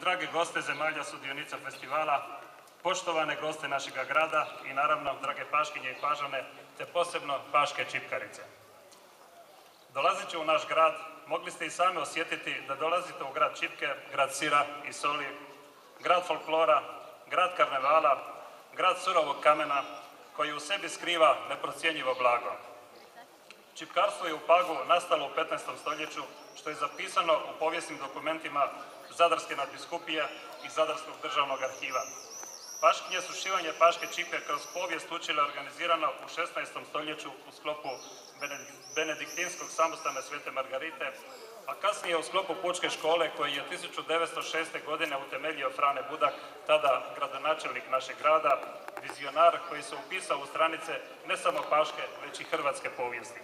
drage goste zemalja sudionica festivala, poštovane goste našega grada i naravno drage paškinje i pažane, te posebno paške čipkarice. Dolazeći u naš grad, mogli ste i sami osjetiti da dolazite u grad Čipke, grad sira i soli, grad folklora, grad karnevala, grad surovog kamena, koji u sebi skriva neprocjenjivo blago. Čipkarstvo je u Pagu nastalo u 15. stoljeću, što je zapisano u povijesnim dokumentima Zadarske nadbiskupije i Zadarskog državnog arhiva. Paškinje su šivanje paške čipe kroz povijest učile organizirano u 16. stoljeću u sklopu Benediktinskog samostana Svete Margarite, a kasnije u sklopu Pučke škole koji je 1906. godine utemeljio Frane Budak, tada gradonačelnik našeg grada, vizionar koji se upisao u stranice ne samo paške, već i hrvatske povijesti.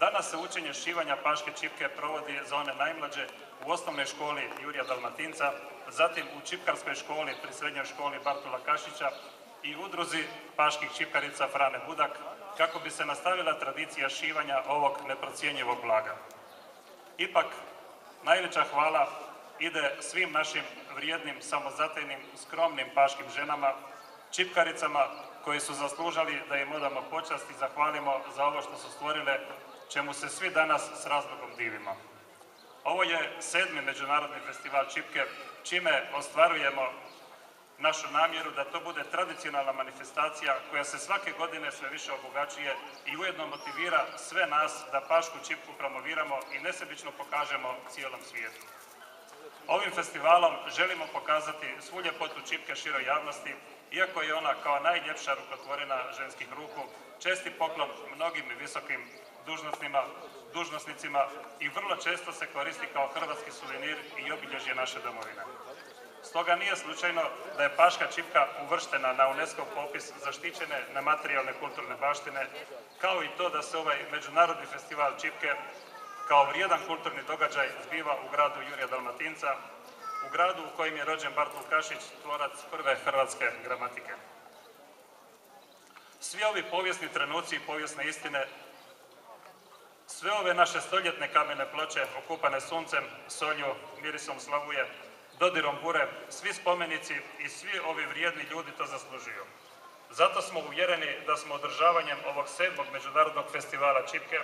Danas se učenje šivanja paške čipke provodi za one najmlađe u osnovnoj školi Jurija Dalmatinca, zatim u čipkarskoj školi pri srednjoj školi Bartola Kašića i udruzi paških čipkarica Frane Budak, kako bi se nastavila tradicija šivanja ovog neprocijenjivog blaga. Ipak, najveća hvala ide svim našim vrijednim, samozatajnim, skromnim paškim ženama, čipkaricama koji su zaslužali da im odamo počast i zahvalimo za ovo što su stvorile, čemu se svi danas s razlogom divimo. Ovo je sedmi međunarodni festival Čipke, čime ostvarujemo našu namjeru da to bude tradicionalna manifestacija koja se svake godine sve više obogaćuje i ujedno motivira sve nas da pašku čipku promoviramo i nesebično pokažemo cijelom svijetu. Ovim festivalom želimo pokazati svu ljepotu čipke široj javnosti, iako je ona kao najljepša rukotvorina ženskih ruku, česti poklon mnogim visokim dužnosnicima i vrlo često se koristi kao hrvatski suvenir i obilježje naše domovine. Stoga nije slučajno da je Paška čipka uvrštena na UNESCO popis zaštićene nematerijalne kulturne baštine, kao i to da se ovaj međunarodni festival čipke kao vrijedan kulturni događaj zbiva u gradu Jurija Dalmatinca, u gradu u kojem je rođen Bartol Kašić, tvorac prve hrvatske gramatike. Svi ovi povijesni trenuci i povijesne istine, sve ove naše stoljetne kamene ploče okupane suncem, solju, mirisom slavuje, dodirom bure, svi spomenici i svi ovi vrijedni ljudi to zaslužuju. Zato smo uvjereni da smo održavanjem ovog sedmog međunarodnog festivala Čipke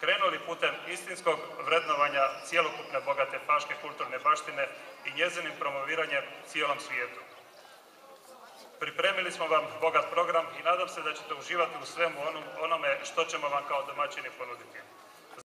krenuli putem istinskog vrednovanja cijelokupne bogate paške kulturne baštine i njezinim promoviranjem cijelom svijetu. Pripremili smo vam bogat program i nadam se da ćete uživati u svemu onome što ćemo vam kao domaćini ponuditi.